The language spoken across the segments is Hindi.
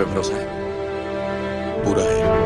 पे भरोसा है पूरा है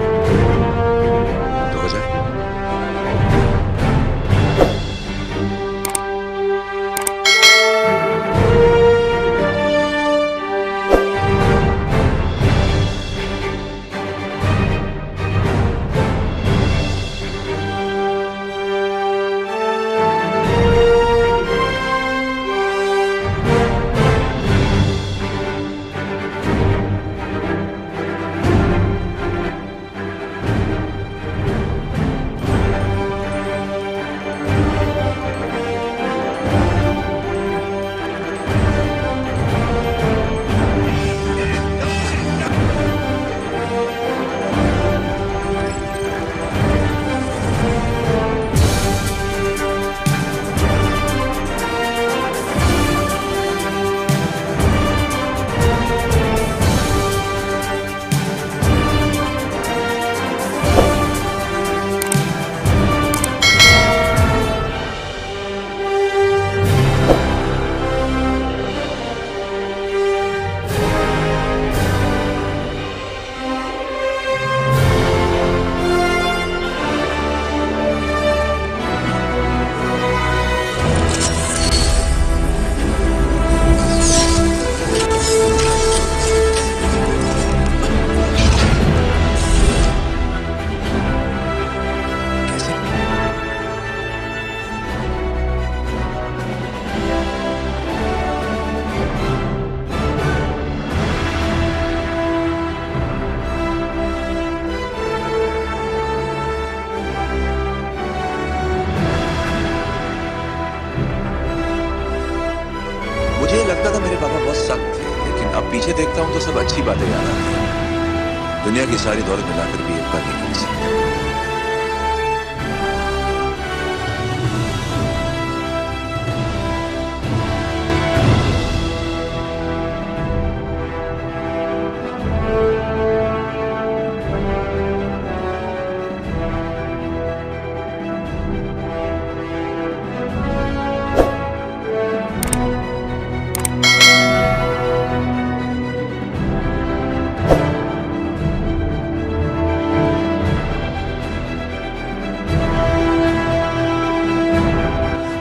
मुझे लगता था मेरे पापा बहुत सख्त थे, लेकिन अब पीछे देखता हूँ तो सब अच्छी बातें याद आती हैं। दुनिया की सारी दौलत मिलाकर भी एक बार नहीं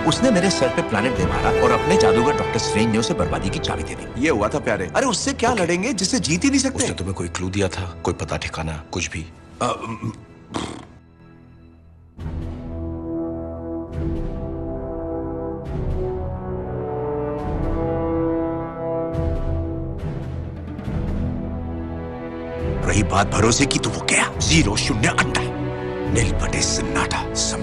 उसने मेरे सर पे प्लानिट दे मारा और अपने जादूगर डॉक्टर स्ट्रेंज ने उसे बर्बादी की चाबी दे दी। ये हुआ था प्यारे। अरे उससे क्या लड़ेंगे जिसे जीत ही नहीं सकते? उसने तुम्हें कोई क्लू दिया था? कोई पता ठिकाना? कुछ भी? रही बात भरोसे की तो वो क्या? ज़ीरो शून्य अंडा नील पटे सन्नाटा समझे